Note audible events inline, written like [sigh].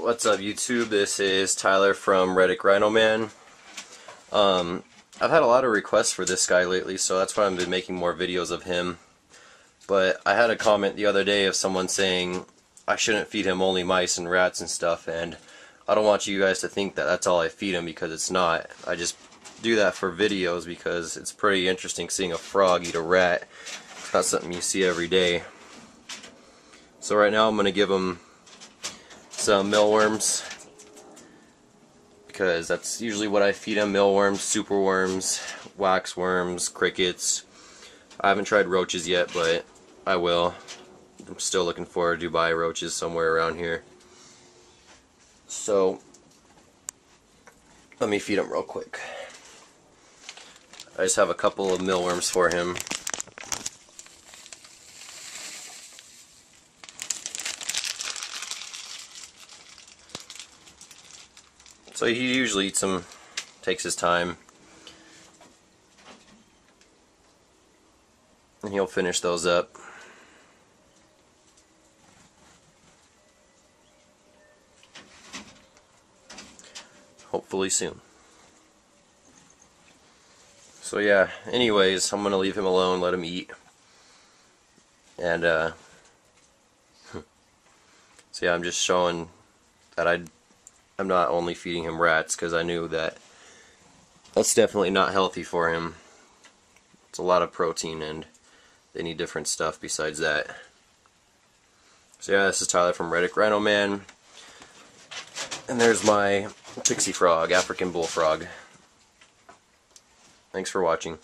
What's up YouTube? This is Tyler from Retic Rhino Man. Um, I've had a lot of requests for this guy lately, so that's why I've been making more videos of him. But I had a comment the other day of someone saying I shouldn't feed him only mice and rats and stuff, and I don't want you guys to think that that's all I feed him because it's not. I just do that for videos because it's pretty interesting seeing a frog eat a rat. It's not something you see every day. So right now I'm going to give him some mealworms because that's usually what I feed them mealworms, superworms, waxworms, crickets. I haven't tried roaches yet, but I will. I'm still looking for Dubia roaches somewhere around here. So, let me feed him real quick. I just have a couple of mealworms for him. So he usually eats them, takes his time, and he'll finish those up. Hopefully soon. So yeah, anyways, I'm going to leave him alone, let him eat. And, uh, [laughs] so yeah, I'm just showing that I I'm not only feeding him rats because I knew that that's definitely not healthy for him. It's a lot of protein and they need different stuff besides that. So yeah, this is Tyler from Retic Rhino Man. And there's my pixie frog, African bullfrog. Thanks for watching.